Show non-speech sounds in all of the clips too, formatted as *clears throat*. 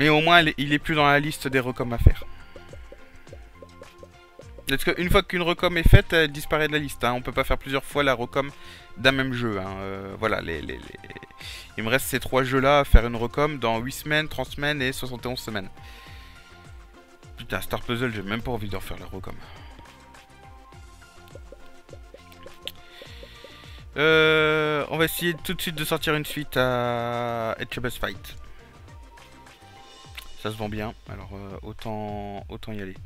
Mais au moins, il est plus dans la liste des recoms à faire. Parce qu'une fois qu'une recom est faite, elle disparaît de la liste. Hein. On peut pas faire plusieurs fois la recom d'un même jeu. Hein. Euh, voilà, il me reste ces trois jeux-là à faire une recom dans 8 semaines, 30 semaines et 71 semaines. Putain, Star Puzzle, j'ai même pas envie d'en faire la recom. Euh, on va essayer tout de suite de sortir une suite à Etchebus Fight. Ça se vend bien, alors euh, autant, autant y aller.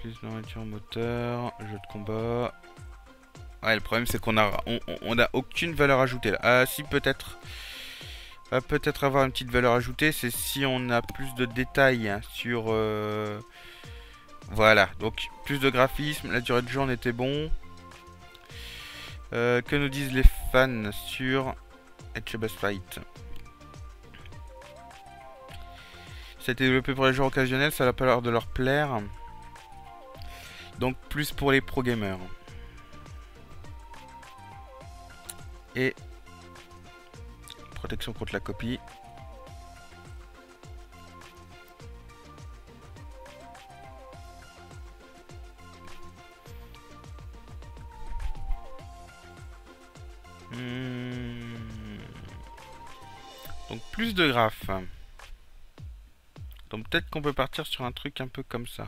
Plus nourriture moteur, jeu de combat. Ouais, le problème c'est qu'on a, on, a aucune valeur ajoutée là. Ah, si peut-être. peut-être avoir une petite valeur ajoutée, c'est si on a plus de détails sur. Euh, voilà, donc plus de graphisme, la durée de jeu en était bon. Euh, que nous disent les fans sur Etchebus Fight C'était développé pour les joueurs occasionnels, ça n'a pas l'air de leur plaire. Donc plus pour les pro gamers. Et protection contre la copie. Hmm. Donc plus de graphes. Donc peut-être qu'on peut partir sur un truc un peu comme ça.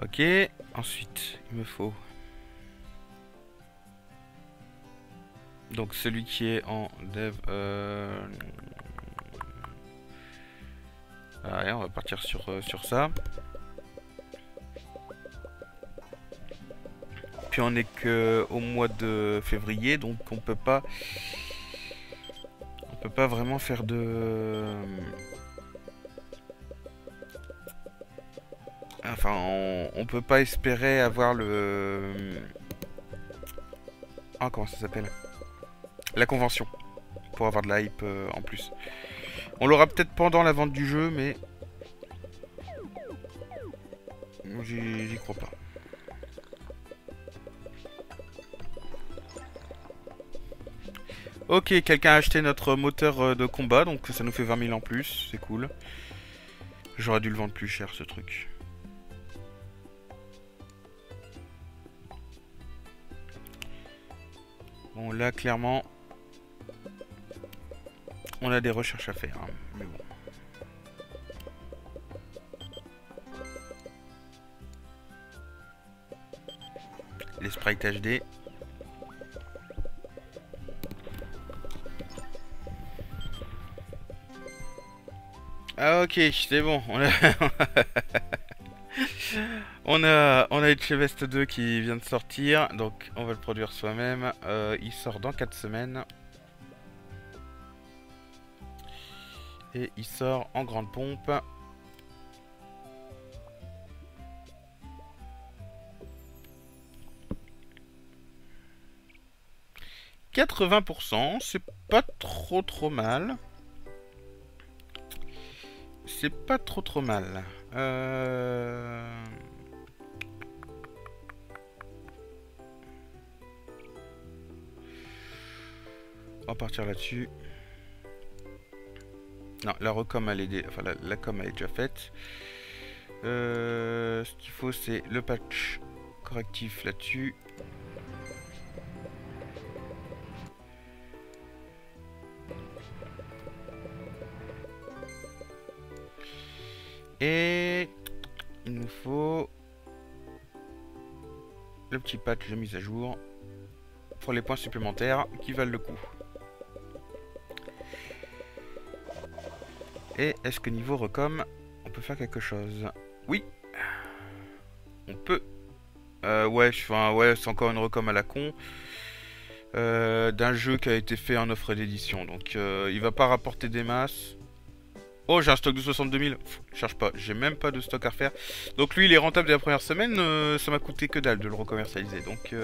Ok, ensuite, il me faut... Donc celui qui est en dev... Euh... on va partir sur, euh, sur ça. Puis on est que au mois de février, donc on peut pas... On peut pas vraiment faire de... Enfin, on, peut pas espérer avoir le... Ah, comment ça s'appelle? La convention. Pour avoir de la hype euh, en plus. On l'aura peut-être pendant la vente du jeu, mais... J'y crois pas. Ok, quelqu'un a acheté notre moteur euh, de combat, donc ça nous fait 20 000 en plus, c'est cool. J'aurais dû le vendre plus cher ce truc. Bon, là, clairement, on a des recherches à faire. Hein, mais bon. Les sprites HD. Ah ok, c'est bon. On a... *laughs* on a, Chevest 2 qui vient de sortir, donc on va le produire soi-même. Euh, il sort dans 4 semaines. Et il sort en grande pompe. « 80%, c'est pas trop trop mal. C'est pas trop trop mal. Euh... On va partir là-dessus. Non, la recom, elle est, enfin, la, com, elle est déjà faite. Euh, ce qu'il faut, c'est le patch correctif là-dessus. Et il nous faut le petit patch de mise à jour pour les points supplémentaires qui valent le coup. Et est-ce que niveau recom, on peut faire quelque chose? Oui On peut. Euh, ouais, enfin, ouais c'est encore une recom à la con. Euh, d'un jeu qui a été fait en offre d'édition. Donc euh, il va pas rapporter des masses. Oh, j'ai un stock de 62 000. cherche pas, j'ai même pas de stock à refaire. Donc lui, il est rentable dès la première semaine. ça m'a coûté que dalle de le recommercialiser. Donc,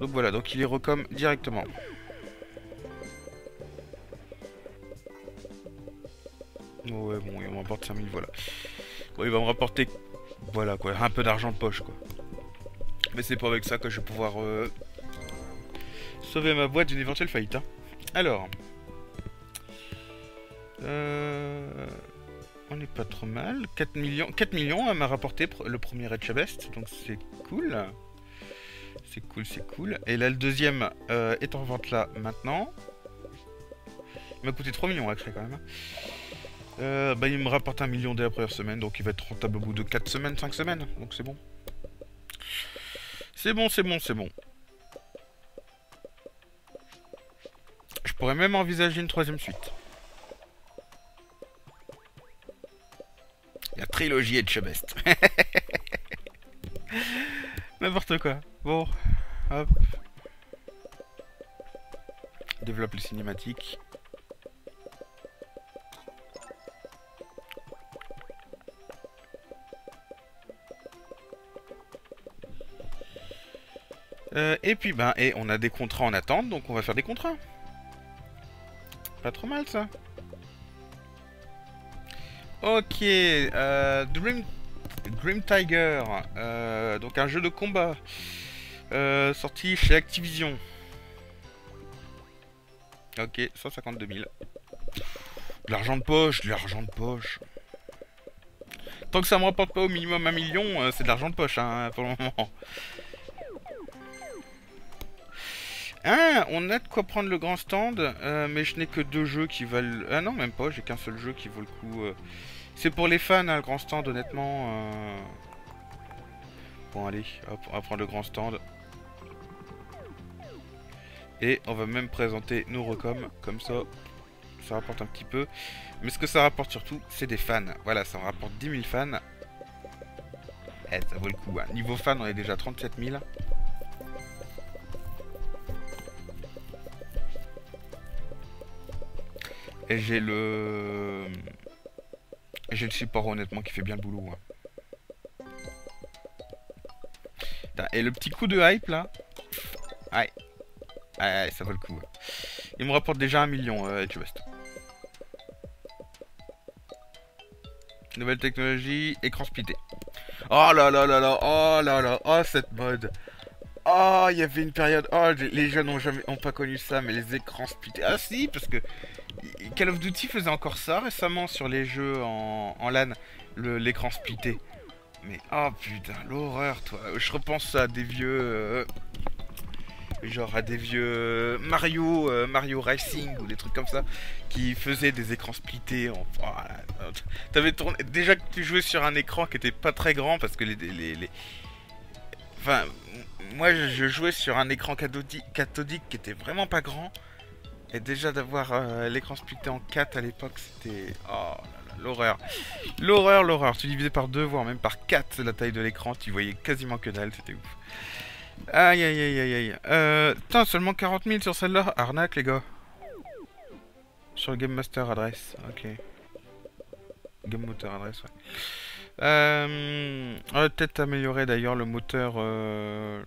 donc voilà, donc il est recom directement. Ouais, bon, il me rapporte 5000, voilà. Bon, il va me rapporter, voilà quoi, un peu d'argent de poche quoi. Mais c'est pas avec ça que je vais pouvoir euh, sauver ma boîte d'une éventuelle faillite. Hein. Alors. Euh, on n'est pas trop mal. 4 millions, 4 millions elle m'a rapporté le premier Red Chabest, donc c'est cool. C'est cool, c'est cool. Et là, le deuxième euh, est en vente là maintenant. Il m'a coûté 3 millions à créer quand même. Euh, bah, il me rapporte un million dès la première semaine, donc il va être rentable au bout de 4 semaines, 5 semaines, donc c'est bon. C'est bon, c'est bon, c'est bon. Je pourrais même envisager une troisième suite. La trilogie de Chebest. *laughs* N'importe quoi. Bon, hop. Développe les cinématiques. Euh, et puis, ben, et on a des contrats en attente, donc on va faire des contrats. Pas trop mal, ça. Ok, euh, Dream, Tiger, euh, donc un jeu de combat, sorti chez Activision. Ok, 152 000. De l'argent de poche, de l'argent de poche. Tant que ça me rapporte pas au minimum un million, c'est de l'argent de poche hein, pour le moment. Ah, on a de quoi prendre le grand stand, euh, mais je n'ai que deux jeux qui valent... Ah non, même pas, j'ai qu'un seul jeu qui vaut le coup. Euh. C'est pour les fans, hein, le grand stand, honnêtement. Euh. Bon, allez, hop, on va prendre le grand stand. Et on va même présenter nos recoms, comme ça, ça rapporte un petit peu. Mais ce que ça rapporte surtout, c'est des fans. Voilà, ça rapporte 10 000 fans. Eh, ça vaut le coup. Hein. Niveau fans, on est déjà 37 000. Et j'ai le... J'ai le support honnêtement qui fait bien le boulot. Et le petit coup de hype là. Ouais. Ouais, ça vaut le coup. Il me rapporte déjà un million, euh, West. Nouvelle technologie, écran splitté. Oh là là là là, oh là là, oh cette mode. Oh, il y avait une période. Oh, les jeunes n'ont jamais, ont pas connu ça, mais les écrans splittés. Ah si, parce que Call of Duty faisait encore ça récemment sur les jeux en, LAN, l'écran splitté. Mais oh putain, l'horreur, toi. Je repense à des vieux. Euh, genre à des vieux Mario, euh, Mario Racing ou des trucs comme ça qui faisaient des écrans splittés. En... T'avais tourné. Déjà que tu jouais sur un écran qui était pas très grand parce que les. les, Enfin, moi je jouais sur un écran cathodique, cathodique qui était vraiment pas grand. Et déjà d'avoir euh, l'écran splitté en 4 à l'époque, c'était... Oh l'horreur. L'horreur, l'horreur. Tu divisais par 2, voire même par 4 la taille de l'écran, tu voyais quasiment que dalle, c'était ouf. Aïe aïe aïe aïe aïe. Euh, seulement 40 000 sur celle-là. Arnaque les gars. Sur le Game Master adresse, ok. Game Motor adresse, ouais. Euh, on va peut-être améliorer d'ailleurs le moteur... Euh,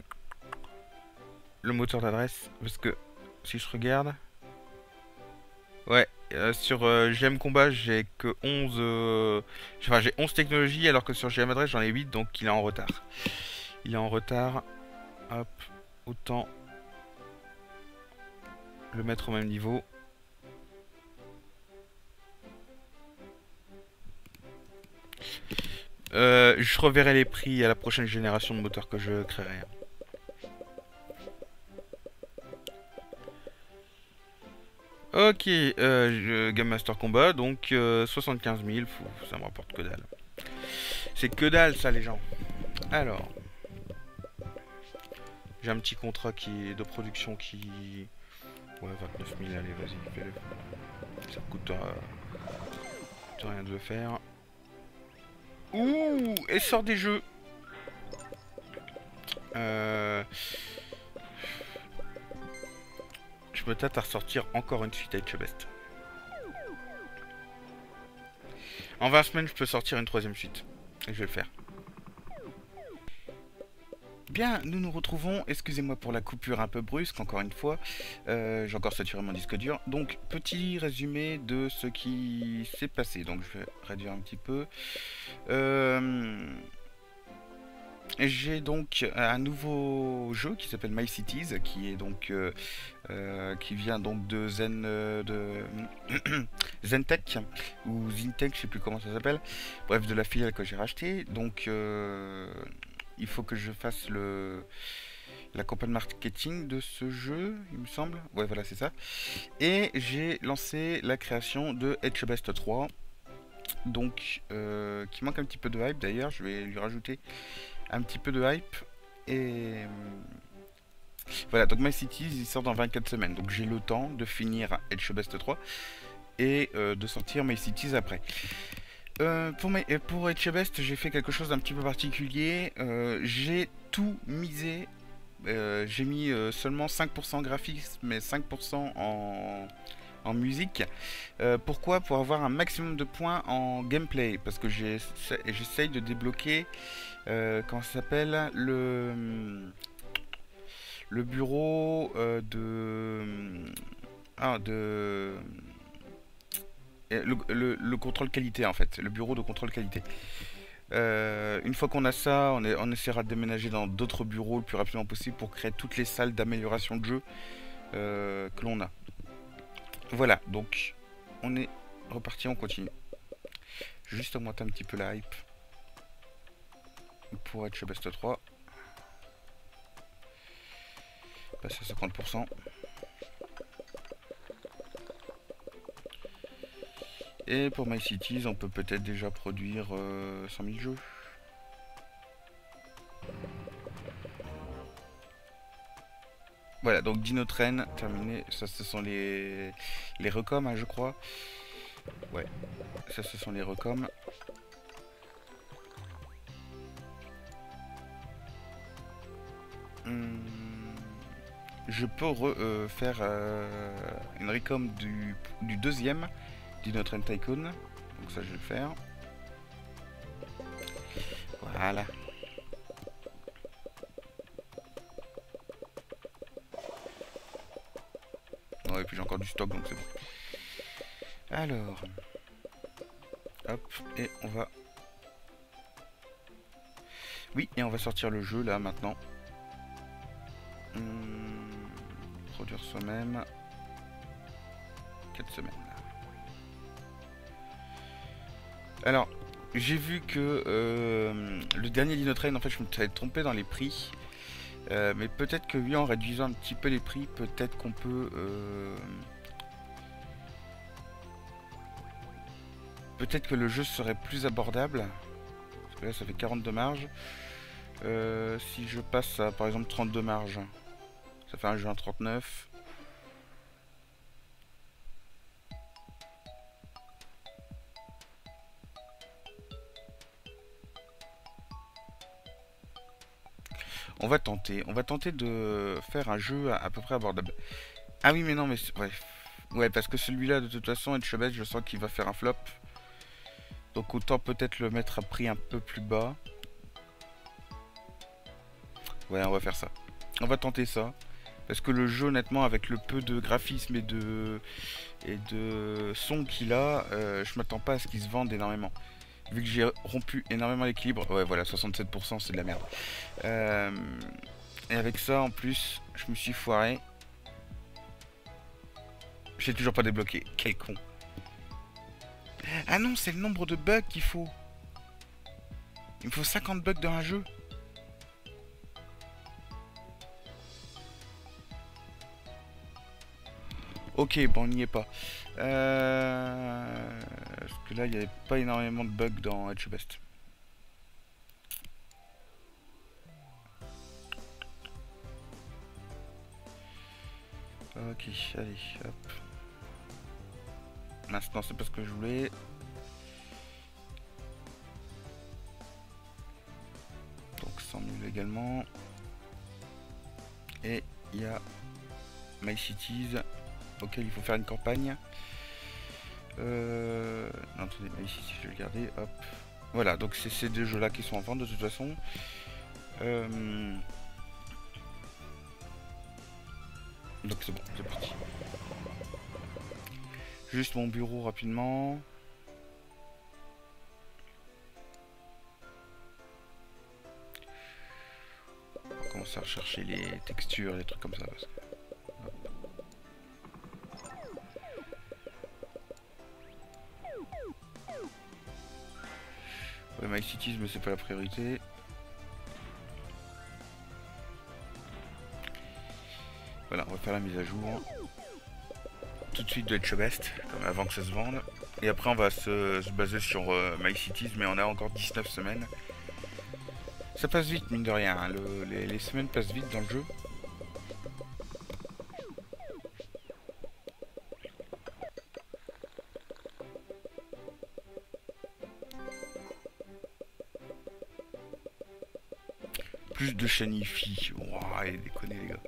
le moteur d'adresse, parce que si je regarde... Ouais, euh, sur euh, GM Combat, j'ai que 11... Euh, enfin, j'ai 11 technologies, alors que sur GM Adresse, j'en ai 8, donc il est en retard. Il est en retard. Hop, autant le mettre au même niveau. je reverrai les prix à la prochaine génération de moteurs que je créerai. Ok, euh, Game Master Combat, donc 75 euh, 000, ça me rapporte que dalle. C'est que dalle ça les gens. Alors, j'ai un petit contrat qui de production qui... Ouais, 29 000, allez, vas-y, fais-le. Ça coûte euh, rien de le faire. Ouh, et sort des jeux. Euh... peut-être à ressortir encore une suite Chebest. En 20 semaines, je peux sortir une troisième suite. Et je vais le faire. Bien, nous nous retrouvons, excusez-moi pour la coupure un peu brusque, encore une fois, euh, j'ai encore saturé mon disque dur. Donc, petit résumé de ce qui s'est passé, donc je vais réduire un petit peu. Euh, j'ai donc un nouveau jeu qui s'appelle My Cities, qui est donc euh, qui vient donc de Zen de *clears throat* Zentech ou Zintech, je sais plus comment ça s'appelle. Bref, de la filiale que j'ai racheté. Donc il faut que je fasse le la campagne marketing de ce jeu, il me semble. Ouais, voilà, c'est ça. Et j'ai lancé la création de Edge Best 3. Donc, euh, qui manque un petit peu de hype d'ailleurs. Je vais lui rajouter un petit peu de hype. Et voilà, donc My Cities, il sort dans 24 semaines. Donc, j'ai le temps de finir Edge Best 3 et euh, de sortir My Cities après. Euh, pour, mes, pour Etchebest, j'ai fait quelque chose d'un petit peu particulier. Euh, j'ai tout misé. Euh, j'ai mis seulement 5% graphisme mais 5% en, en musique. pourquoi? Pour avoir un maximum de points en gameplay. Parce que j'essaye de débloquer, comment ça s'appelle, le, le bureau de... Ah, de le, contrôle qualité en fait, le bureau de contrôle qualité. Euh, une fois qu'on a ça, on, on, essaiera de déménager dans d'autres bureaux le plus rapidement possible pour créer toutes les salles d'amélioration de jeu euh, que l'on a. Voilà, donc on est reparti, on continue. Juste augmenter un petit peu la hype pour être chez Best 3. Passer à 50%. Et pour My Cities, on peut peut-être déjà produire 100 euh, 000 jeux. Voilà, donc Dino Train, terminé. Ça, ce sont les, les recoms, hein, je crois. Ouais, ça, ce sont les recoms. Hmm. Je peux euh, faire euh, une recom du, du deuxième Dino Train Tycoon. Donc ça je vais le faire. Voilà. Ouais, et puis j'ai encore du stock donc c'est bon. Alors. Hop, et on va... Oui, et on va sortir le jeu là maintenant. Hum, produire soi-même. 4 semaines. Alors, j'ai vu que euh, le dernier Dinotrain, en fait, je me suis trompé dans les prix. Euh, mais peut-être que oui, en réduisant un petit peu les prix, peut-être qu'on peut... Euh, peut-être que le jeu serait plus abordable. Parce que là, ça fait 40 de marge. si je passe à, par exemple, 32 marge, ça fait un jeu à 39. On va tenter. On va tenter de faire un jeu à, peu près abordable. Ah oui, mais non, mais... Ouais, parce que celui-là, de toute façon, Etchebest, je sens qu'il va faire un flop. Donc autant peut-être le mettre à prix un peu plus bas. Ouais, on va faire ça. On va tenter ça. Parce que le jeu, honnêtement, avec le peu de graphisme et de, et de son qu'il a, euh, je m'attends pas à ce qu'il se vende énormément vu que j'ai rompu énormément l'équilibre. Ouais, voilà, 67%, c'est de la merde. Euh, et avec ça, en plus, je me suis foiré. J'ai toujours pas débloqué. Quel con. Ah non, c'est le nombre de bugs qu'il faut. Il me faut 50 bugs dans un jeu. Ok, bon, on n'y est pas. Euh... Parce que là, il n'y avait pas énormément de bugs dans Edge Best. Ok, allez, hop. Maintenant, c'est pas ce que je voulais. Donc 100 000 également. Et il y a My Cities auquel il faut faire une campagne. Euh... Non, attendez, ici, si je vais le garder, hop. Voilà, donc c'est ces deux jeux-là qui sont en vente de toute façon. Euh... Donc c'est bon, c'est parti. Juste mon bureau rapidement. On va commencer à rechercher les textures, les trucs comme ça. My Cities, mais c'est pas la priorité. Voilà, on va faire la mise à jour. Tout de suite de Best, comme avant que ça se vende. Et après, on va se, se baser sur euh, My Cities, mais on a encore 19 semaines. Ça passe vite, mine de rien. hein. Le- les, les semaines passent vite dans le jeu. De Shanifi. Ouah, déconner les gars.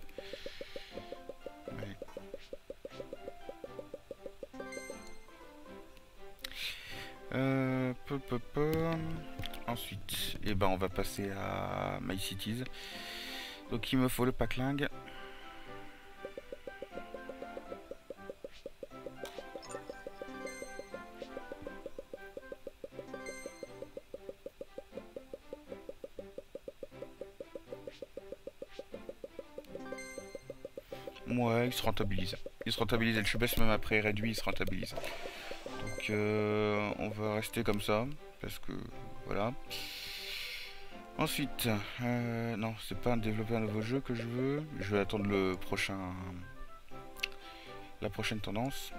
Peu, peu, peu. Ensuite, eh ben, on va passer à My Cities. Donc il me faut le packling. Se rentabilise. Il se rentabilise. Le Chubes, même après réduit, il se rentabilise. Donc euh, on va rester comme ça. Parce que voilà. Ensuite, euh, non, c'est pas développer un nouveau jeu que je veux. Je vais attendre le prochain. La prochaine tendance.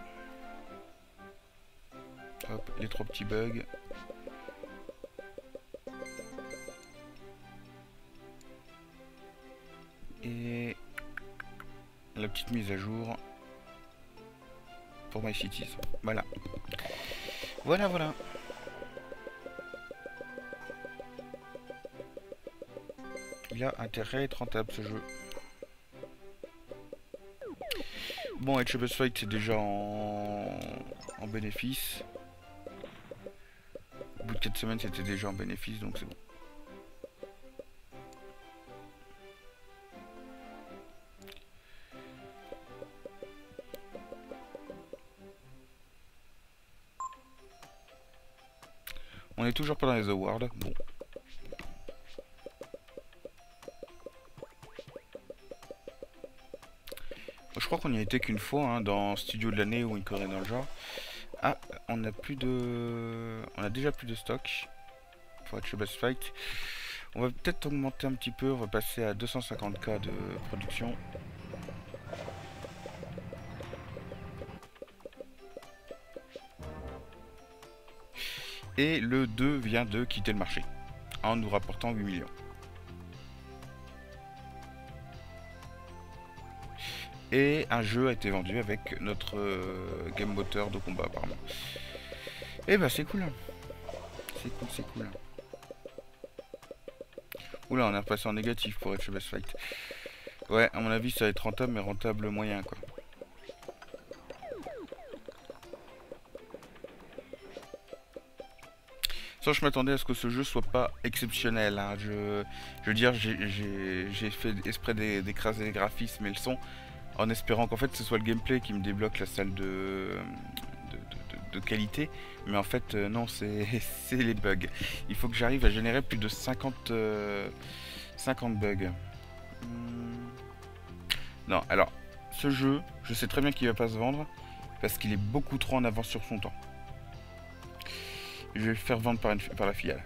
Hop, les trois petits bugs. Et la petite mise à jour pour My Cities. Voilà. Voilà, voilà. Il a intérêt à être rentable ce jeu. Bon, Edge of Fight c'est déjà en... en bénéfice. Au bout de 4 semaines c'était déjà en bénéfice donc c'est bon. Toujours pas dans les awards. Bon. Je crois qu'on y a été qu'une fois hein, dans Studio de l'année ou une Corée dans le genre. Ah, on a plus de, on a déjà plus de stock pour être chez Best Fight. On va peut-être augmenter un petit peu. On va passer à 250k de production. Et le 2 vient de quitter le marché en nous rapportant 8 millions. Et un jeu a été vendu avec notre euh, game moteur de combat apparemment. Et bah c'est cool. C'est cool, c'est cool. Oula, on est repassé en négatif pour chez Best Fight. Ouais, à mon avis ça va être rentable, mais rentable moyen quoi. Sans je m'attendais à ce que ce jeu soit pas exceptionnel. hein. Je, veux dire, j'ai- fait exprès d'é- d'écraser les graphismes et le son en espérant qu'en fait ce soit le gameplay qui me débloque la salle de, qualité. Mais en fait, euh, non, *laughs* c'est les bugs. Il faut que j'arrive à générer plus de 50, euh, 50 bugs. Hmm. Non, alors, ce jeu, je sais très bien qu'il va pas se vendre parce qu'il est beaucoup trop en avance sur son temps. Je vais le faire vendre par, une, par la filiale.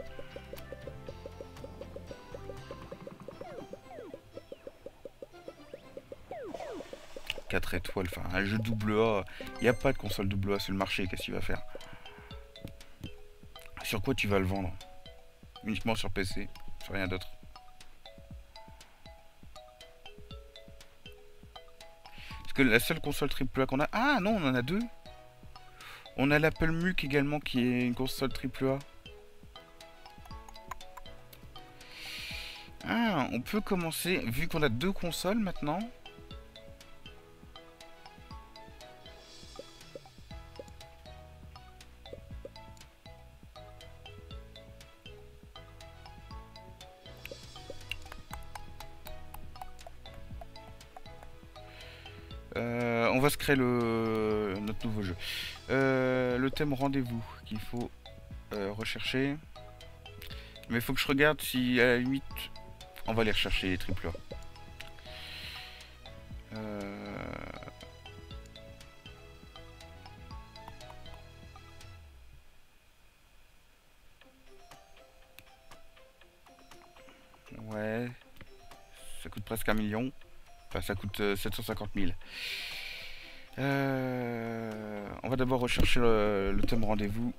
« 4 étoiles, enfin un jeu double A, il n'y a pas de console double A sur le marché, qu'est-ce qu'il va faire? Sur quoi tu vas le vendre? Uniquement sur PC, sur rien d'autre. Parce que la seule console AAA qu'on a... Ah non, on en a deux on a l'Apple Muc également qui est une console AAA. Ah, on peut commencer, vu qu'on a deux consoles maintenant. va se créer le, notre nouveau jeu. Euh, rendez-vous qu'il faut euh, rechercher. Mais il faut que je regarde si à la limite on va aller rechercher les triple A. Euh, ouais. Ça coûte presque un million. Enfin, ça coûte 750 000. Euh, on va d'abord rechercher le, thème rendez-vous.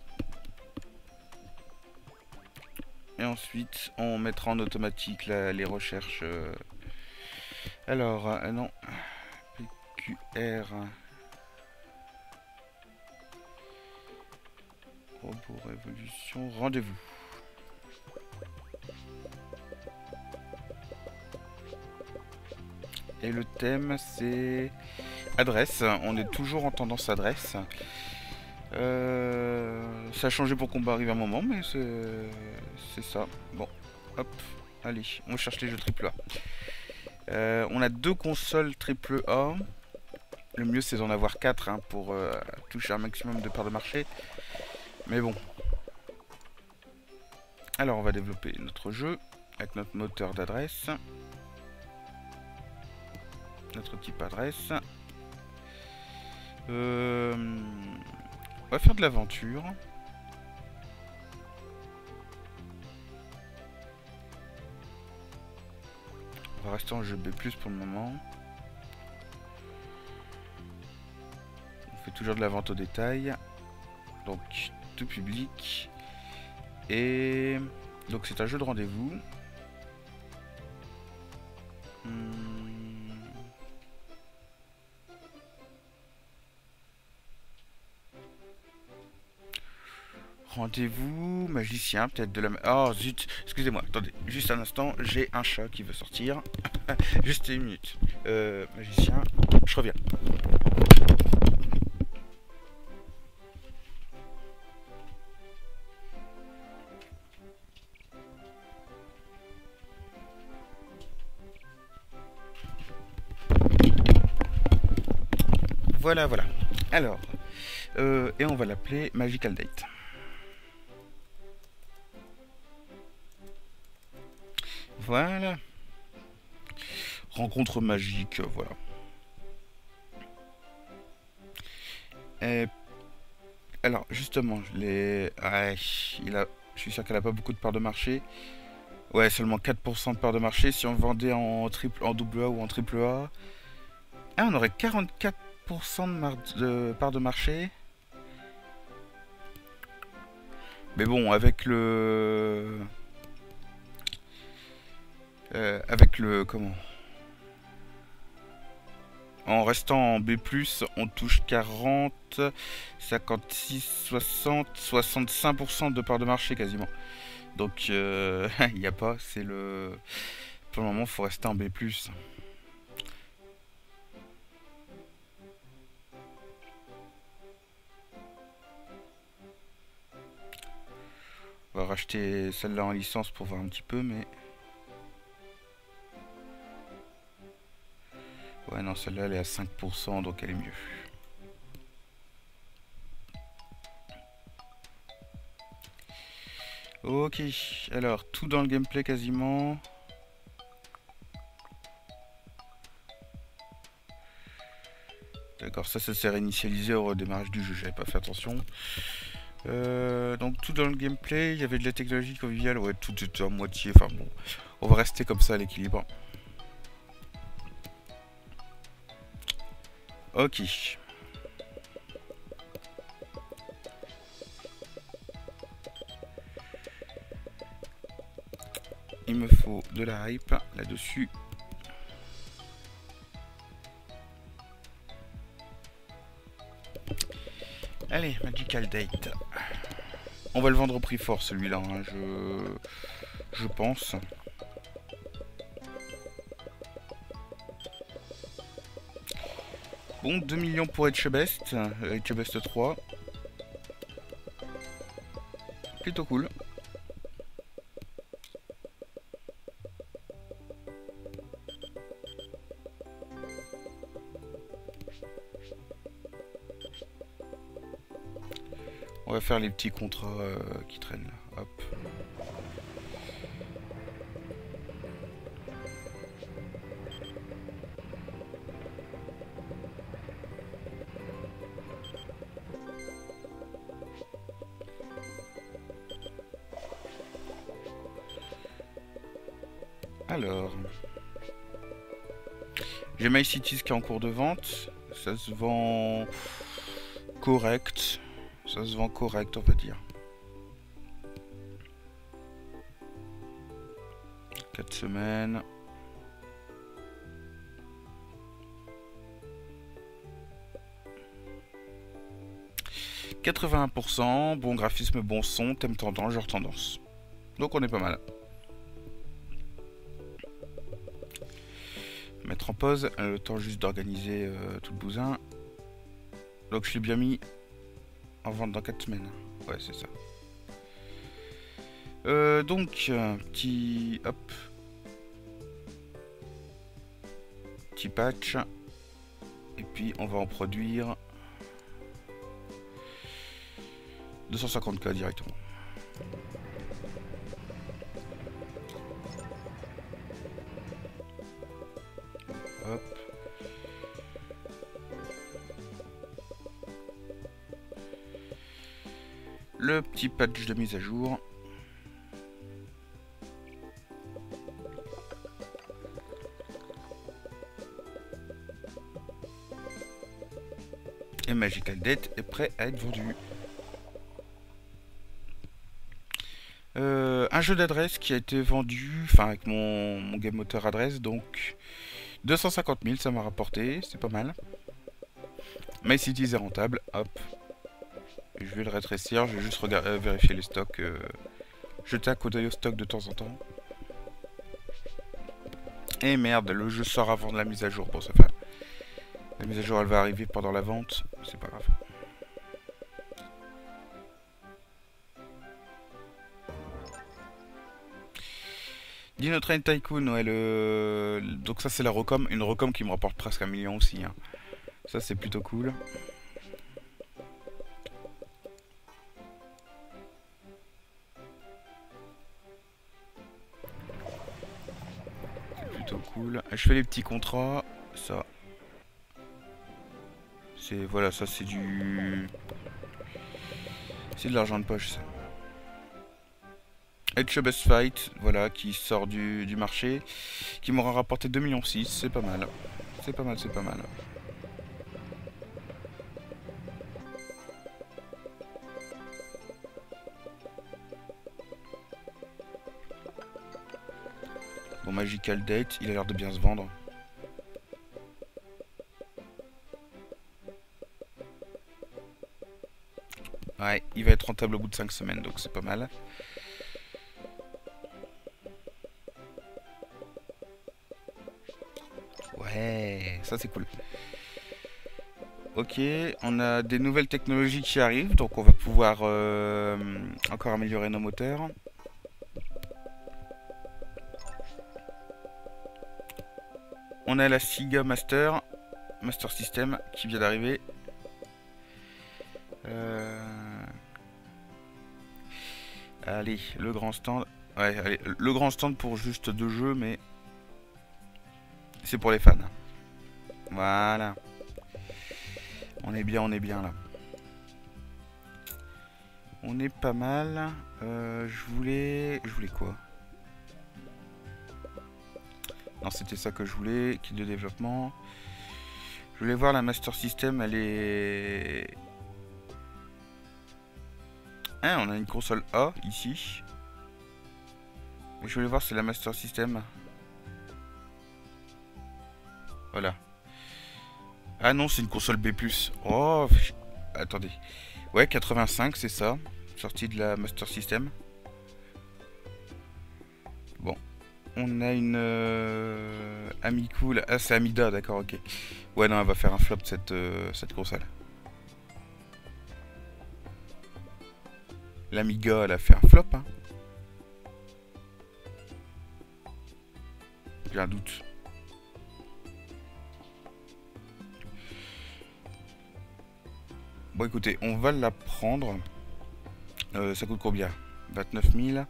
Et ensuite, on mettra en automatique les recherches. Euh. Alors, euh, non. PQR. Robot Révolution. Rendez-vous. Et le thème, c'est adresse. On est toujours en tendance adresse. Euh, ça a changé pour combat arrive un moment, mais c'est ça. Bon, hop, allez, on cherche les jeux triple A. Euh, on a deux consoles triple A. Le mieux c'est d'en avoir quatre hein, pour euh, toucher un maximum de parts de marché. Mais bon. Alors on va développer notre jeu avec notre moteur d'adresse. Notre type adresse. Euh, on va faire de l'aventure. On va rester en jeu B+, pour le moment. On fait toujours de la vente au détail. Donc, tout public. Et... Donc c'est un jeu de rendez-vous. Rendez-vous, magicien, peut-être de la... Oh zut, excusez-moi, attendez, juste un instant, j'ai un chat qui veut sortir. *laughs* juste une minute. Euh, magicien, je reviens. Voilà, voilà. Alors, euh, et on va l'appeler Magical Date. Voilà. Rencontre magique, voilà. alors, justement, les... il a... je suis sûr qu'elle a pas beaucoup de parts de marché. Ouais, seulement 4% de parts de marché. Si on vendait en triple, en ou en triple A... Ah, on aurait 44% de, de parts de marché. Mais bon, avec le... Euh, avec le... Comment? En restant en B+, on touche 40, 56, 60, 65% de part de marché quasiment. Donc, euh, *laughs* il n'y a pas, c'est le... Pour le moment, faut rester en B+. On va racheter celle-là en licence pour voir un petit peu, mais... Ouais, non, celle-là, elle est à 5%, donc elle est mieux. Ok, alors, tout dans le gameplay quasiment. D'accord, ça, ça s'est réinitialisé au redémarrage du jeu, j'avais pas fait attention. Euh, donc tout dans le gameplay, il y avait de la technologie conviviale, ouais, tout était à moitié, enfin bon, on va rester comme ça à l'équilibre. Ok. Il me faut de la hype là-dessus. Allez, Magical Date. On va le vendre au prix fort celui-là, hein, je... je pense. Bon, 2 millions pour Etchebest, euh, Etchebest 3. Plutôt cool. On va faire les petits contrats euh, qui traînent là. My Cities qui est en cours de vente. Ça se vend correct. Ça se vend correct, on va dire. 4 semaines. « 81%, bon graphisme, bon son, thème tendance, genre tendance. Donc on est pas mal. Mettre en pause, euh, le temps juste d'organiser euh, tout le bousin. Donc je l'ai bien mis en vente dans 4 semaines. Ouais, c'est ça. Euh, donc, petit... Hop. Petit patch. Et puis, on va en produire... 250k directement. Patch de mise à jour. Et Magical Date est prêt à être vendu. Euh, un jeu d'adresse qui a été vendu, enfin avec mon, game moteur adresse, donc 250 000 ça m'a rapporté, c'est pas mal. Mais Cities est rentable, hop, vais le rétrécir, je vais juste regarder, euh, vérifier les stocks. Euh, jeter un coup d'œil au stock de temps en temps. Et merde, le jeu sort avant de la mise à jour. Bon, ça fait... La mise à jour, elle va arriver pendant la vente. C'est pas grave. Dino Train Tycoon, ouais, le... donc ça c'est la recom, une recom qui me rapporte presque un million aussi. Hein. Ça c'est plutôt cool. Je fais les petits contrats. Ça. C'est voilà, ça c'est du. C'est de l'argent de poche ça. Edge Best Fight, voilà, qui sort du, du marché, qui m'aura rapporté 2 millions 6, c'est pas mal. C'est pas mal, c'est pas mal. Magical Date, il a l'air de bien se vendre. Ouais, il va être rentable au bout de 5 semaines, donc c'est pas mal. Ouais, ça c'est cool. Ok, on a des nouvelles technologies qui arrivent, donc on va pouvoir euh, encore améliorer nos moteurs. On a la Siga Master, Master System qui vient d'arriver. Euh, allez, le grand stand. Ouais, allez, le grand stand pour juste deux jeux, mais c'est pour les fans. Voilà. On est bien, on est bien là. On est pas mal. Euh, je voulais... Je voulais quoi? C'était ça que je voulais. Kit de développement. Je voulais voir la Master System. Elle est... Ah, on a une console A ici. Je voulais voir si la Master System. Voilà. Ah non, c'est une console B+. Oh, attendez. Ouais, 85, c'est ça. Sortie de la Master System. On a une euh. Ah, c'est Amida, d'accord, ok. Ouais, non, elle va faire un flop cette, euh, cette console. L'Amiga, elle a fait un flop. Hein. J'ai un doute. Bon, écoutez, on va la prendre. Euh, ça coûte combien? 29 000.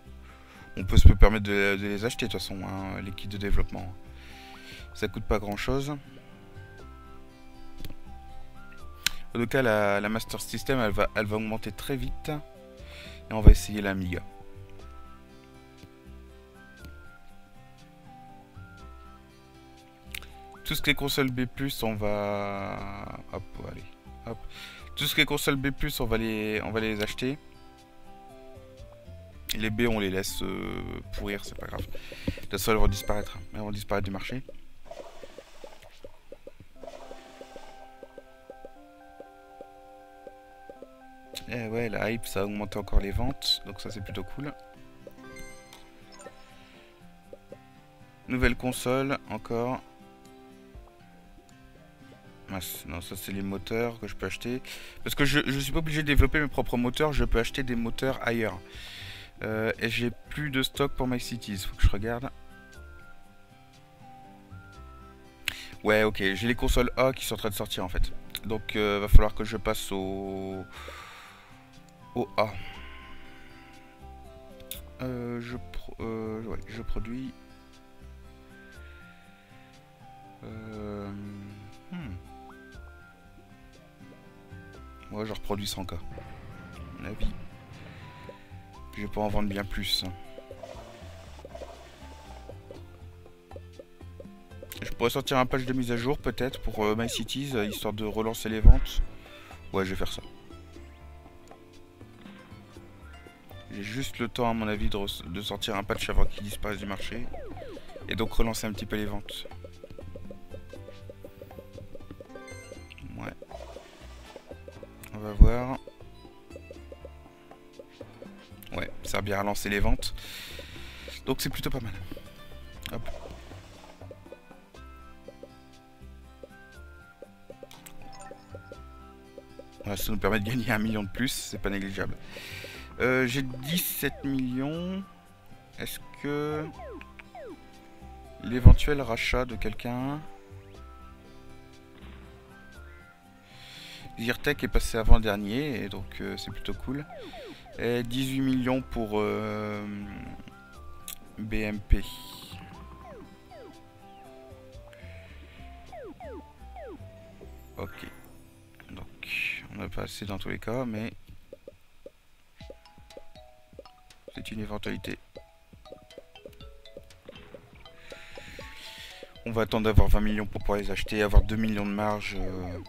On peut se permettre de, les acheter de toute façon, hein, les kits de développement. Ça coûte pas grand chose. En tout cas, la, Master System, elle va, augmenter très vite. Et on va essayer l'Amiga. Tout ce qui est console B+, on va... Hop, allez. Hop. Tout ce qui est console B+, on on va les acheter. Les B, on les laisse euh, pourrir, c'est pas grave. De toute façon, elles vont disparaître. Elles vont disparaître du marché. Eh ouais, la hype, ça a augmenté encore les ventes. Donc ça, c'est plutôt cool. Nouvelle console, encore. Non, ça c'est les moteurs que je peux acheter. Parce que je ne suis pas obligé de développer mes propres moteurs, je peux acheter des moteurs ailleurs. Euh, et j'ai plus de stock pour My Cities, faut que je regarde. Ouais, ok, j'ai les consoles A qui sont en train de sortir en fait. Donc euh, va falloir que je passe au, au A. Euh, je, ouais, je produis. Hmm. Moi, je reproduis 100K. mon avis. Je vais pas en vendre bien plus. Je pourrais sortir un patch de mise à jour, peut-être, pour euh, My Cities, euh, histoire de relancer les ventes. Ouais, je vais faire ça. J'ai juste le temps, à mon avis, de, de sortir un patch avant qu'il disparaisse du marché. Et donc relancer un petit peu les ventes. Bien relancé les ventes. Donc c'est plutôt pas mal. Ça nous permet de gagner un million de plus, c'est pas négligeable. Euh, j'ai 17 millions. Est-ce que l'éventuel rachat de quelqu'un? Zyrtec est passé avant-dernier, et donc euh, c'est plutôt cool. Et 18 millions pour euh, BMP. Ok. Donc, on a pas assez dans tous les cas, mais c'est une éventualité. On va attendre d'avoir 20 millions pour pouvoir les acheter, avoir 2 millions de marge. Euh,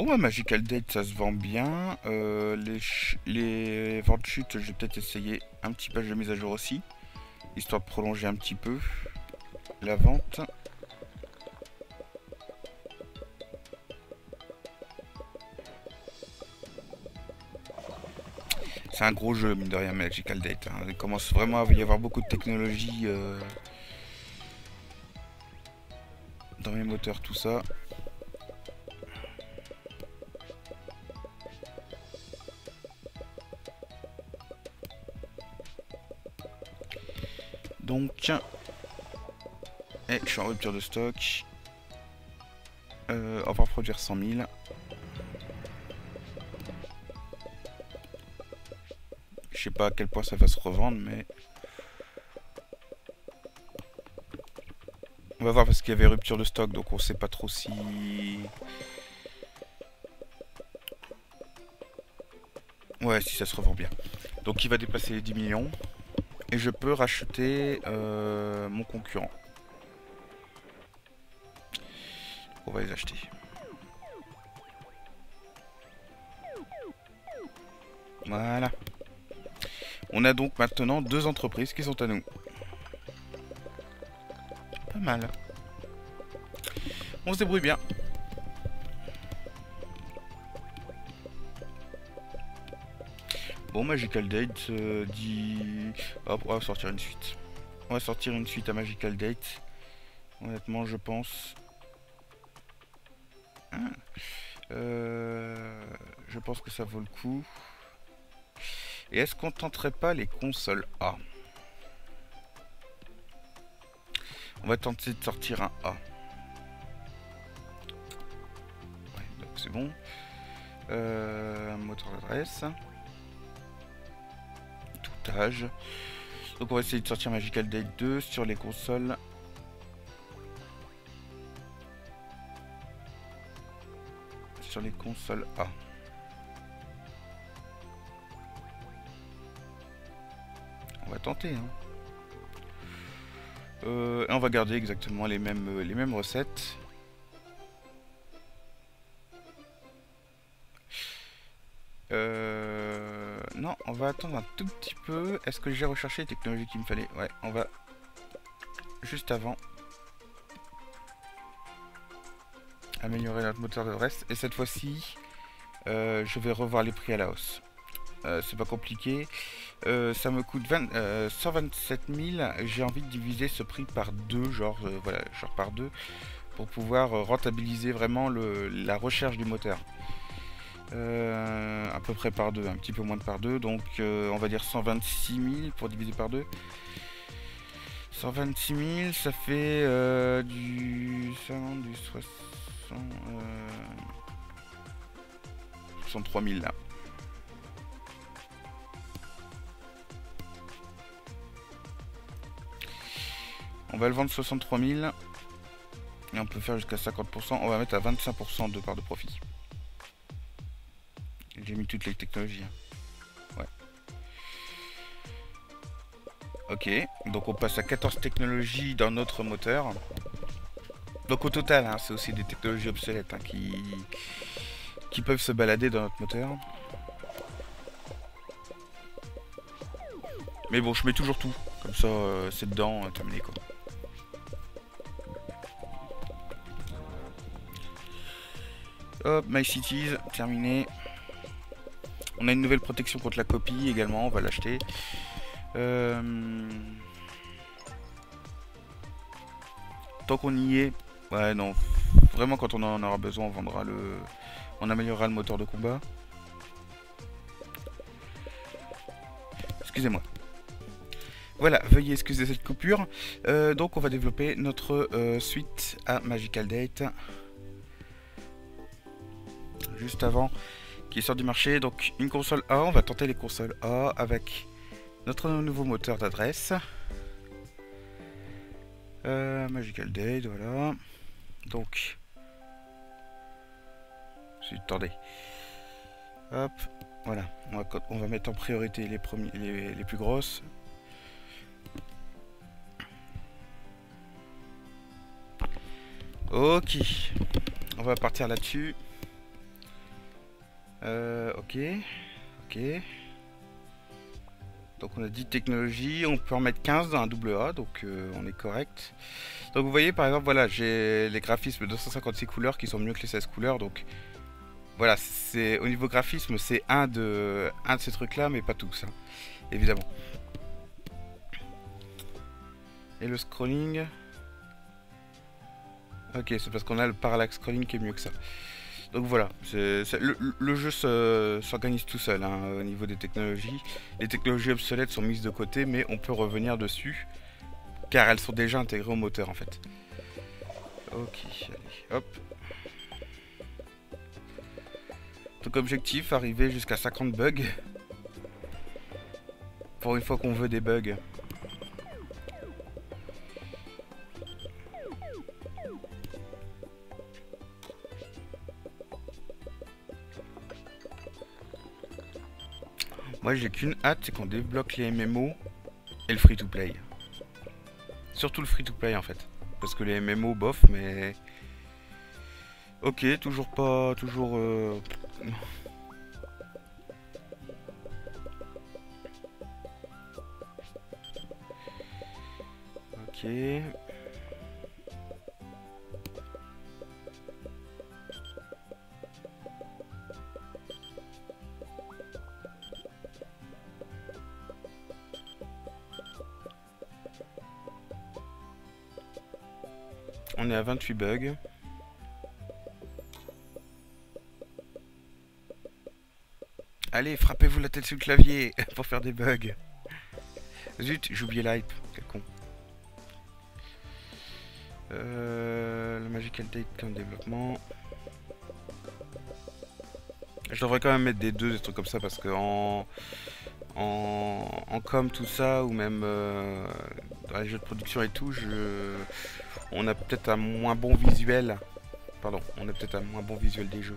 Bon bah Magical Date ça se vend bien. Euh, les, les ventes chutes, je vais peut-être essayer un petit page de mise à jour aussi. Histoire de prolonger un petit peu la vente. C'est un gros jeu, mine de rien, Magical Date. Hein. Il commence vraiment à y avoir beaucoup de technologie euh, dans les moteurs, tout ça. Donc, et je suis en rupture de stock. Euh, on va produire 100 000. Je sais pas à quel point ça va se revendre, mais... On va voir parce qu'il y avait rupture de stock, donc on sait pas trop si... Ouais, si ça se revend bien. Donc il va dépasser les 10 millions. Et je peux racheter euh, mon concurrent. On va les acheter. Voilà. On a donc maintenant deux entreprises qui sont à nous. Pas mal. On se débrouille bien. Magical Date euh, dit... Hop, on va sortir une suite. On va sortir une suite à Magical Date. Honnêtement, je pense... Ah. Euh, je pense que ça vaut le coup. Et est-ce qu'on tenterait pas les consoles A? On va tenter de sortir un A. Donc c'est bon. Euh, moteur d'adresse. Donc on va essayer de sortir Magical Date 2 sur les consoles. Sur les consoles A. On va tenter. Hein. Euh, on va garder exactement les mêmes, les mêmes recettes. Va attendre un tout petit peu. Est-ce que j'ai recherché les technologies qu'il me fallait? Ouais, on va juste avant améliorer notre moteur de reste. Et cette fois-ci, euh, je vais revoir les prix à la hausse. Euh, c'est pas compliqué. ça me coûte 127 000. J'ai envie de diviser ce prix par deux, genre voilà, genre par deux, pour pouvoir rentabiliser vraiment le, la recherche du moteur. Euh, à peu près par deux, un petit peu moins de par deux, donc euh, on va dire 126 000 pour diviser par deux. 126 000, ça fait euh, du 50, du 60, 63 000 là. On va le vendre 63 000 et on peut faire jusqu'à 50%. On va mettre à 25% de part de profit. J'ai mis toutes les technologies. Hein. Ouais. Ok, donc on passe à 14 technologies dans notre moteur. Donc au total, hein, c'est aussi des technologies obsolètes hein, qui, qui peuvent se balader dans notre moteur. Mais bon, je mets toujours tout. Comme ça, euh, c'est dedans, euh, terminé quoi. Hop, My Cities, terminé. On a une nouvelle protection contre la copie également, on va l'acheter. Euh, tant qu'on y est, ouais non, vraiment quand on en aura besoin, on vendra le, on améliorera le moteur de combat. Excusez-moi. Voilà, veuillez excuser cette coupure. Euh, donc on va développer notre euh, suite à Magical Date. Juste avant qui sort du marché. Donc une console A, on va tenter les consoles A avec notre nouveau moteur d'adresse. Euh, Magical Date, voilà. Donc, attendez. Hop, voilà. On va, mettre en priorité les, premiers, les plus grosses. Ok, on va partir là-dessus. Euh, ok. Ok. Donc on a 10 technologies, on peut en mettre 15 dans un double A, donc euh, on est correct. Donc vous voyez par exemple, voilà, j'ai les graphismes de 256 couleurs qui sont mieux que les 16 couleurs, donc voilà, c'est au niveau graphisme, c'est un de, un de ces trucs-là, mais pas tous, hein, évidemment. Et le scrolling... Ok, c'est parce qu'on a le parallax scrolling qui est mieux que ça. Donc voilà, le, jeu s'organise tout seul hein, au niveau des technologies. Les technologies obsolètes sont mises de côté, mais on peut revenir dessus, car elles sont déjà intégrées au moteur en fait. Ok, allez, hop. Donc objectif, arriver jusqu'à 50 bugs. Pour une fois qu'on veut des bugs. Moi j'ai qu'une hâte, c'est qu'on débloque les MMO et le free-to-play. Surtout le free-to-play en fait. Parce que les MMO bof, mais... Ok, toujours pas... Toujours... Euh... Ok... à 28 bugs. Allez, frappez-vous la tête sur le clavier *laughs* pour faire des bugs. Zut, j'ai oublié l'hype. Quel con. Euh, le Magical Date en développement. Je devrais quand même mettre des deux, des trucs comme ça, parce que en, en, com, tout ça, ou même euh, dans les jeux de production et tout, je, on a peut-être un moins bon visuel. Pardon, on a peut-être un moins bon visuel des jeux.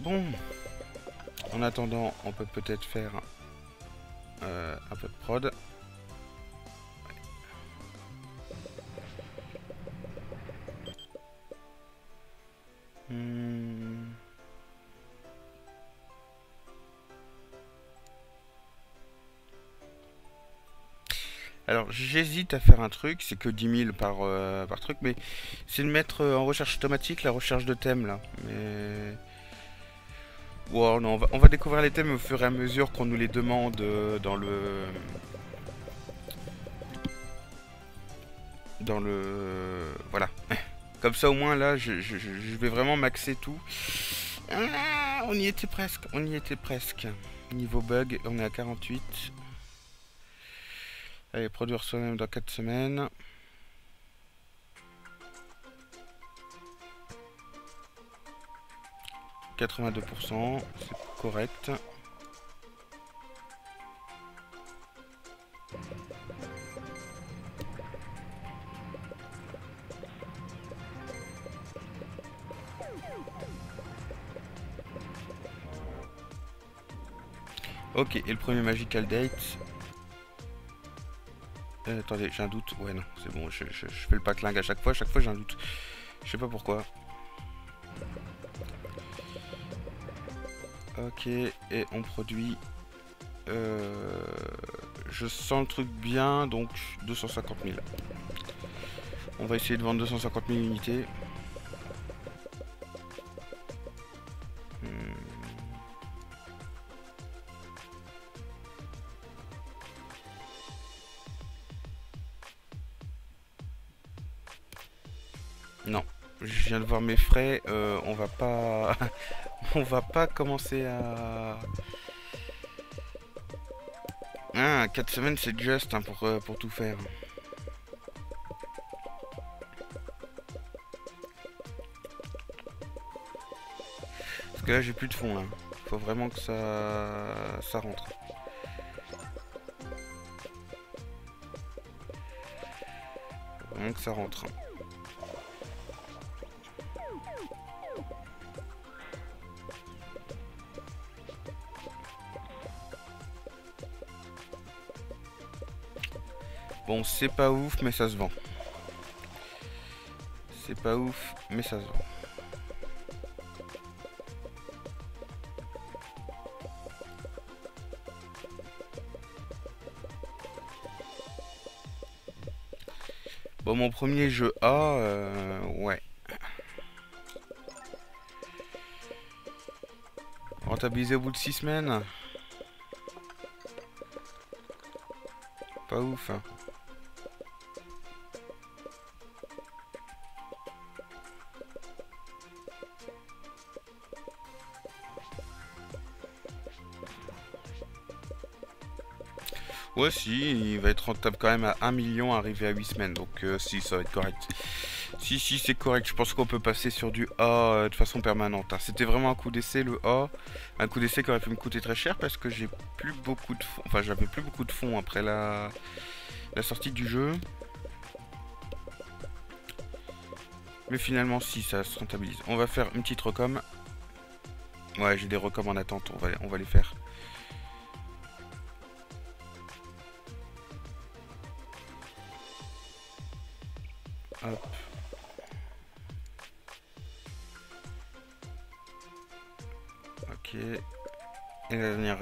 Bon. En attendant, on peut peut-être faire euh, un peu de prod. J'hésite à faire un truc, c'est que 10 000 par, euh, par truc, mais c'est de mettre en recherche automatique la recherche de thème là. Mais Wow, non, on va, découvrir les thèmes au fur et à mesure qu'on nous les demande euh, dans le... Dans le... Voilà. *laughs* Comme ça au moins là, je, vais vraiment maxer tout. Ah, on y était presque, on y était presque. Niveau bug, on est à 48. Allez, produire soi-même dans 4 semaines. 82%, c'est correct. Ok, et le premier Magical Date euh, Attendez, j'ai un doute. Ouais, non, c'est bon, je, fais le pack à chaque fois. À chaque fois, j'ai un doute. Je sais pas pourquoi. Ok, et on produit... Euh, je sens le truc bien, donc 250 000. On va essayer de vendre 250 000 unités. Hmm. Je viens de voir mes frais, euh, on va pas... *laughs* on va pas commencer à... Ah, 4 semaines c'est juste hein, pour, euh, pour tout faire. Parce que là j'ai plus de fonds là. Faut vraiment que ça, ça rentre. Faut vraiment que ça rentre. Bon, c'est pas ouf, mais ça se vend. C'est pas ouf, mais ça se vend. Bon, mon premier jeu A, euh, ouais. Rentabilisé au bout de 6 semaines. Pas ouf, hein. Ouais, si, il va être rentable quand même à 1 million arrivé à 8 semaines. Donc, euh, si, ça va être correct. Si, si, c'est correct. Je pense qu'on peut passer sur du A euh, de façon permanente. Hein. C'était vraiment un coup d'essai, le A. Un coup d'essai qui aurait pu me coûter très cher parce que j'ai plus beaucoup de fonds. Enfin, j'avais plus beaucoup de fonds après la, sortie du jeu. Mais finalement, si, ça se rentabilise. On va faire une petite recom. Ouais, j'ai des recoms en attente. On va les faire.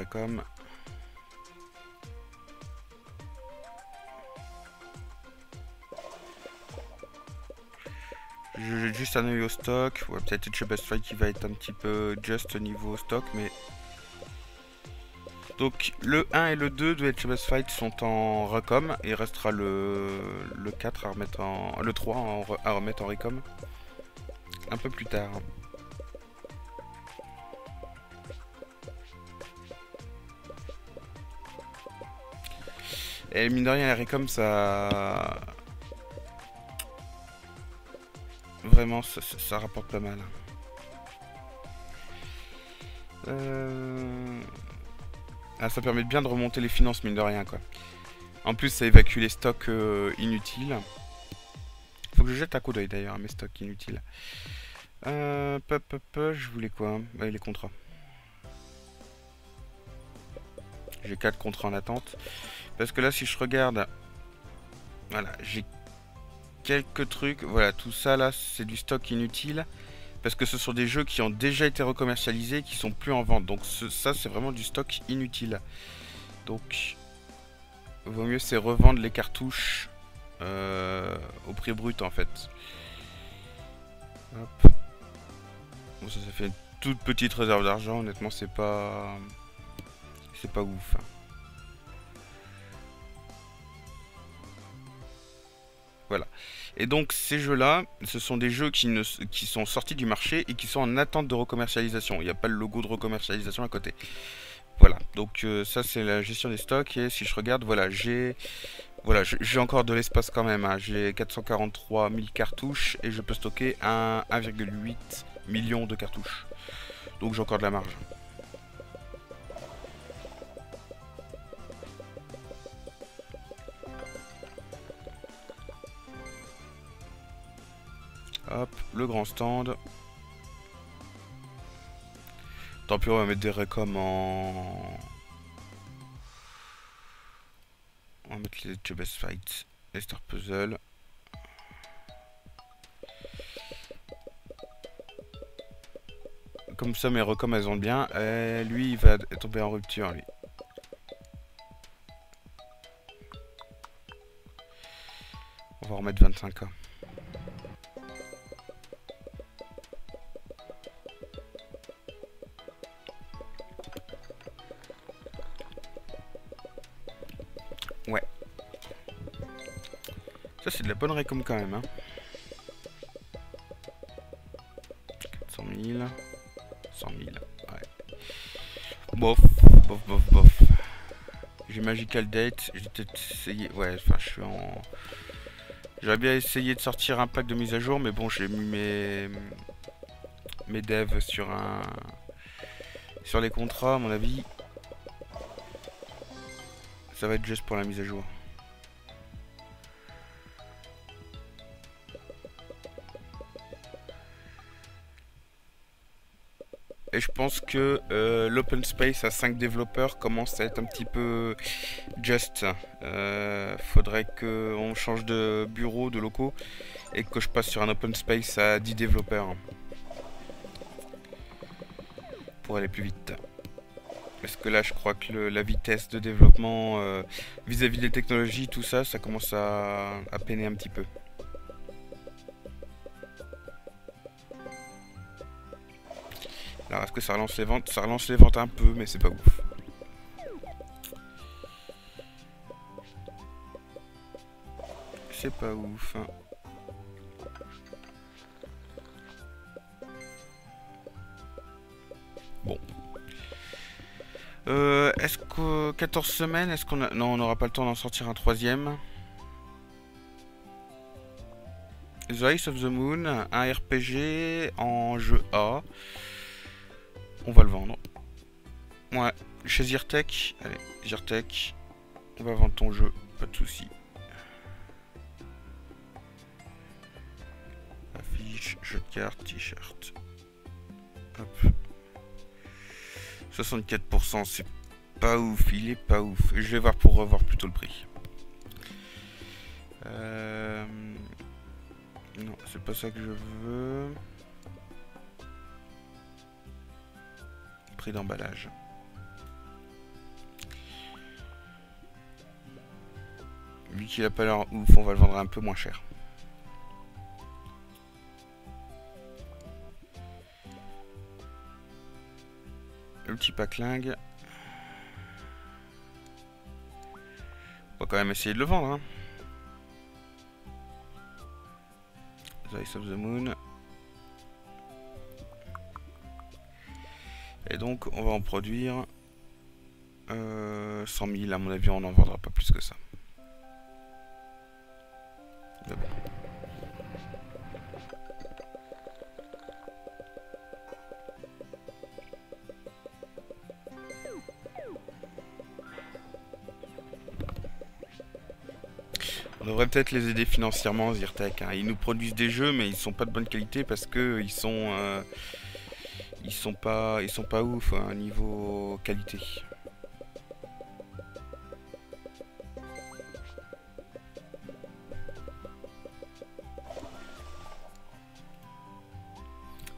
Récom. J'ai juste un œil au stock. Ouais, peut-être chez Best Fight qui va être un petit peu juste au niveau stock, mais donc le 1 et le 2 de HMS Fight sont en recom et restera le, le 4 à remettre en. le 3 à remettre en recom. Un peu plus tard. Et mine de rien, la ça. Vraiment, ça, rapporte pas mal. Euh, ah, ça permet bien de remonter les finances, mine de rien, quoi. En plus, ça évacue les stocks euh, inutiles. Faut que je jette un coup d'œil, d'ailleurs, à mes stocks inutiles. Euh, je voulais quoi Les contrats. J'ai 4 contrats en attente. Parce que là, si je regarde... Voilà, j'ai quelques trucs. Voilà, tout ça là, c'est du stock inutile. Parce que ce sont des jeux qui ont déjà été recommercialisés qui sont plus en vente. Donc ça, c'est vraiment du stock inutile. Donc, vaut mieux c'est revendre les cartouches euh, au prix brut en fait. Hop. Bon, ça, ça fait une toute petite réserve d'argent. Honnêtement, c'est pas... C'est pas ouf. Voilà. Et donc ces jeux-là, ce sont des jeux qui, ne, qui sont sortis du marché et qui sont en attente de recommercialisation. Il n'y a pas le logo de recommercialisation à côté. Voilà, donc euh, ça c'est la gestion des stocks et si je regarde, voilà, j'ai encore de l'espace quand même. Hein. J'ai 443 000 cartouches et je peux stocker 1,8 million de cartouches. Donc j'ai encore de la marge. Hop, le grand stand. Tant pis, on va mettre des récoms en... On va mettre les Chubes Fights, les Star Puzzle. Comme ça, mes recoms, elles ont bien. Et lui, il va tomber en rupture, lui. On va remettre 25K. c'est bonne récom quand même. Hein. 400 000. 100 000. Ouais. Bof, bof, bof, bof. J'ai Magical Date. J'ai peut-être essayé. Ouais, enfin, je suis en. J'aurais bien essayé de sortir un pack de mise à jour, mais bon, j'ai mis mes. mes devs sur un. sur les contrats, à mon avis. Ça va être juste pour la mise à jour. Pense que euh, l'open space à 5 développeurs commence à être un petit peu just. Euh, faudrait qu'on change de bureau, de locaux, et que je passe sur un open space à 10 développeurs. Pour aller plus vite. Parce que là, je crois que la vitesse de développement euh, vis-à-vis des technologies, tout ça, ça commence à peiner un petit peu. Alors est-ce que ça relance les ventes? Ça relance les ventes un peu, mais c'est pas ouf. C'est pas ouf. Hein. Bon. Euh, est-ce que 14 semaines, est-ce qu'on a... Non, on n'aura pas le temps d'en sortir un troisième. The Ice of the Moon, un RPG en jeu A. On va le vendre. Ouais, chez Zyrtec. Allez, Zyrtec. On va vendre ton jeu, pas de soucis. Affiche, jeu de cartes, t-shirt. Hop. 64%, c'est pas ouf, il est pas ouf. Je vais voir pour revoir plutôt le prix. Euh... Non, c'est pas ça que je veux. D'emballage. Vu qu'il a pas l'air ouf, on va le vendre un peu moins cher. Le petit. On va quand même essayer de le vendre. Hein. The Ice of the Moon. Et donc, on va en produire euh, 100 000. À mon avis, on n'en vendra pas plus que ça. On devrait peut-être les aider financièrement, Zyrtec. Hein. Ils nous produisent des jeux, mais ils sont pas de bonne qualité parce que ils sont... Euh, ils sont pas, ils sont pas ouf hein, niveau qualité.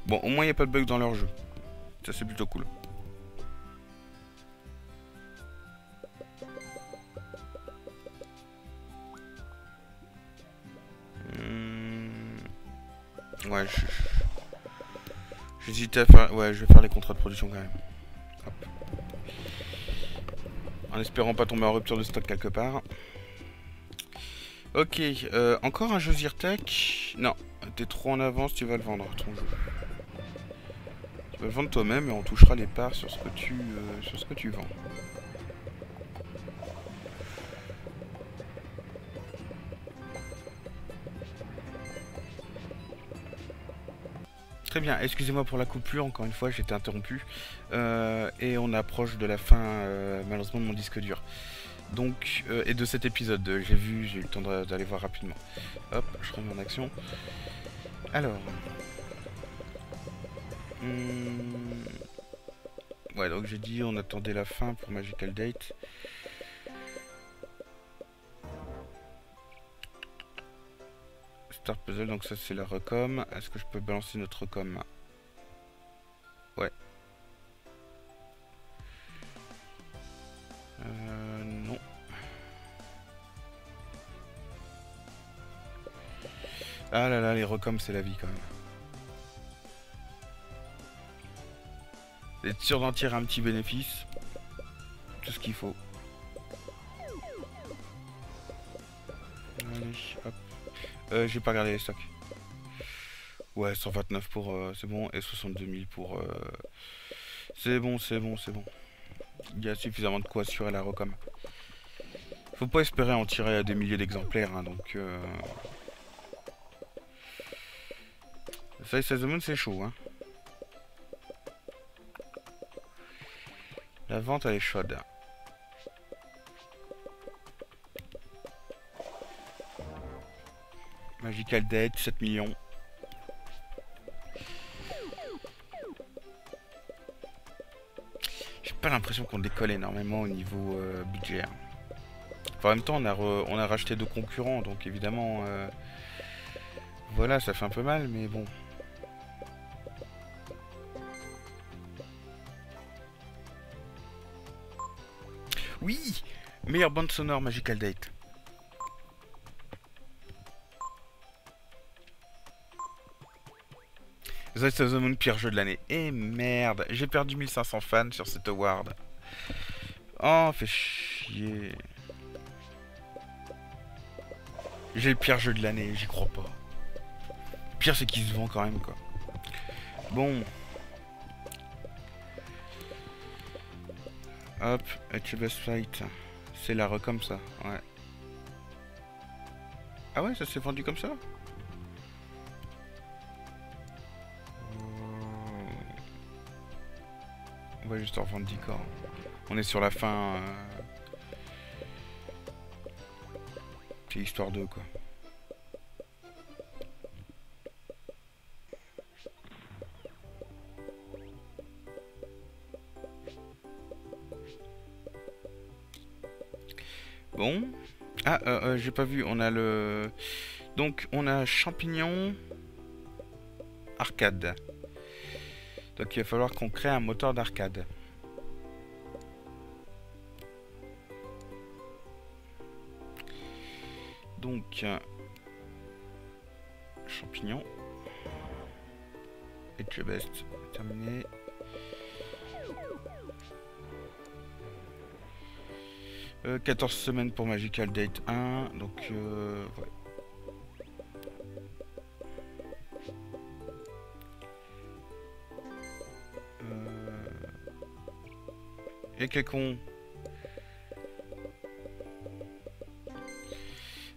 Bon, au moins il n'y a pas de bug dans leur jeu. Ça c'est plutôt cool. Ouais, je... J'hésitais à faire... Ouais, je vais faire les contrats de production quand même. En espérant pas tomber en rupture de stock quelque part. Ok, euh, encore un jeu Zyrtec Non, t'es trop en avance, tu vas le vendre, ton jeu. Tu vas le vendre toi-même et on touchera les parts sur ce que tu, euh, sur ce que tu vends. Très bien, excusez-moi pour la coupure, encore une fois, été interrompu. Euh, et on approche de la fin, euh, malheureusement, de mon disque dur. Donc, euh, et de cet épisode, j'ai vu, j'ai eu le temps d'aller voir rapidement. Hop, je remets en action. Alors. Hmm. Ouais, donc j'ai dit on attendait la fin pour Magical Date. Donc ça c'est la recom. Est-ce que je peux balancer notre recom? Ouais. Euh, non. Ah là là, les recoms c'est la vie quand même. D'être sûr d'en tirer un petit bénéfice. Tout ce qu'il faut. Euh, j'ai pas regardé les stocks. Ouais, 129 pour... Euh, c'est bon. Et 62 000 pour... Euh, c'est bon, c'est bon, c'est bon. Il y a suffisamment de quoi assurer la recom. Faut pas espérer en tirer des milliers d'exemplaires, hein, donc... Euh... Ça, ça c'est chaud, hein. La vente, elle est chaude. Magical Dead, 7 millions. J'ai pas l'impression qu'on décolle énormément au niveau euh, budget. Hein. en même temps, on a, on a racheté deux concurrents, donc évidemment... Euh, voilà, ça fait un peu mal, mais bon. Oui Meilleure bande sonore Magical Date. The of the Moon, pire jeu de l'année. Et merde, j'ai perdu 1500 fans sur cet award. Oh, fait chier. J'ai le pire jeu de l'année, j'y crois pas. Le pire, c'est qu'il se vend quand même, quoi. Bon. Hop, best Fight. C'est la comme ça, ouais. Ah ouais, ça s'est vendu comme ça? On va juste en revendre 10 corps. On est sur la fin. Euh, c'est histoire 2 quoi. Bon. Ah, euh, euh, j'ai pas vu. On a le. Donc, on a champignon. Arcade. Donc il va falloir qu'on crée un moteur d'arcade. Donc, champignon. Et best, terminé. Euh, 14 semaines pour Magical Date 1, donc euh, ouais. Et quel con.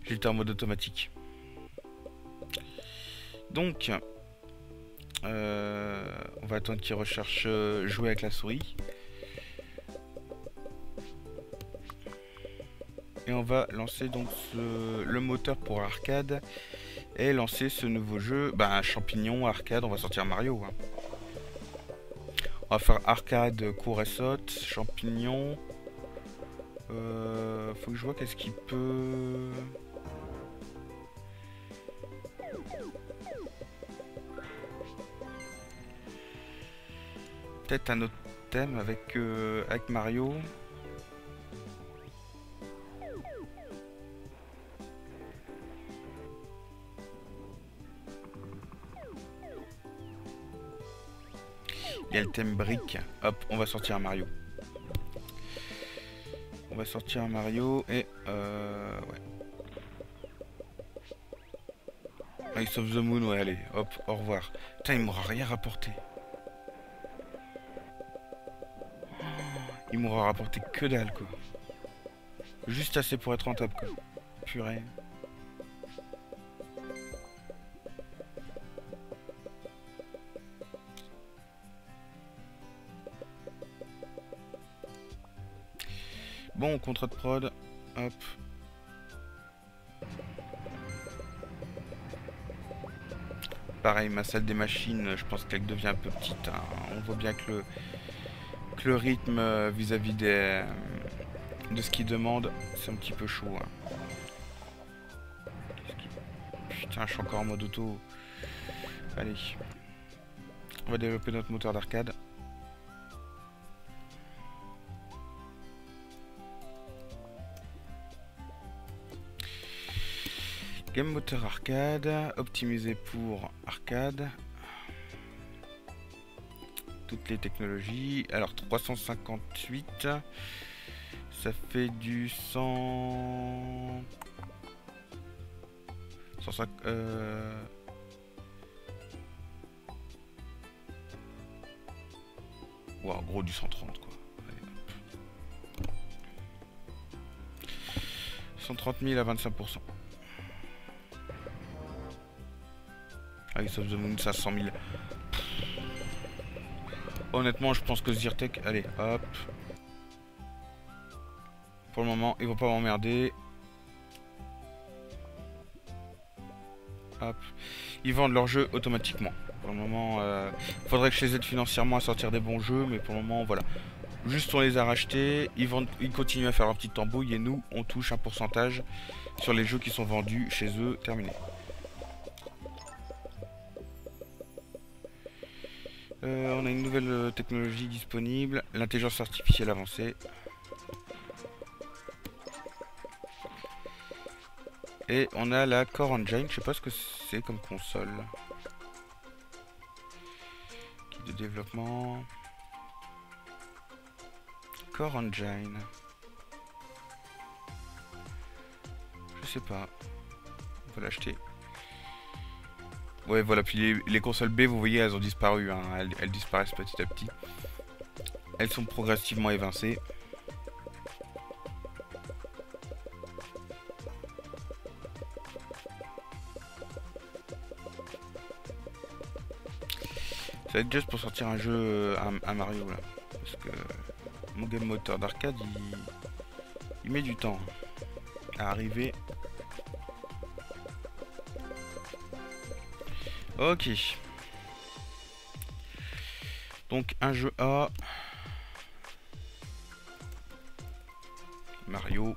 J'étais en mode automatique. Donc, euh, on va attendre qu'il recherche euh, jouer avec la souris. et on va lancer donc le moteur pour arcade et lancer ce nouveau jeu. Bah, champignon, arcade, on va sortir Mario. Hein. On va faire arcade, court et saute, champignon. Euh, faut que je vois qu'est-ce qu'il peut... Peut-être un autre thème avec, euh, avec Mario. Il y a le thème. Hop, on va sortir un Mario. On va sortir un Mario et... Euh, ouais. Ice of the Moon, ouais, allez, hop, au revoir. Putain, il m'aura rien rapporté. Il m'aura rapporté que dalle, quoi. Juste assez pour être rentable, quoi. Purée. Bon, contrat de prod. Hop. Pareil, ma salle des machines, je pense qu'elle devient un peu petite. Hein. On voit bien que le, que le rythme euh, vis-à-vis euh, de ce qu'il demande, c'est un petit peu chaud. Hein. Putain, je suis encore en mode auto. Allez. On va développer notre moteur d'arcade. Game moteur arcade, optimisé pour arcade. Toutes les technologies. Alors 358, ça fait du 100... 105... Euh... Wow, gros du 130 quoi. 130 000 à 25%. Ice of the Moon, 500 000. Honnêtement, je pense que Zyrtec... Allez, hop. Pour le moment, ils vont pas m'emmerder. Hop. Ils vendent leurs jeux automatiquement. Pour le moment, euh, faudrait que je les aide financièrement à sortir des bons jeux, mais pour le moment, voilà. Juste on les a rachetés, ils, vendent, ils continuent à faire leur petite tambouille et nous, on touche un pourcentage sur les jeux qui sont vendus chez eux. Terminé. Euh, on a une nouvelle euh, technologie disponible, l'intelligence artificielle avancée. Et on a la Core Engine, je sais pas ce que c'est comme console. De développement. Core Engine. Je sais pas. On va l'acheter. Ouais, voilà, puis les, consoles B, vous voyez, elles ont disparu, hein. elles, disparaissent petit à petit. Elles sont progressivement évincées. Ça va être juste pour sortir un jeu à, Mario là. Parce que mon game moteur d'arcade il met du temps à arriver. Ok. Donc un jeu A. Mario.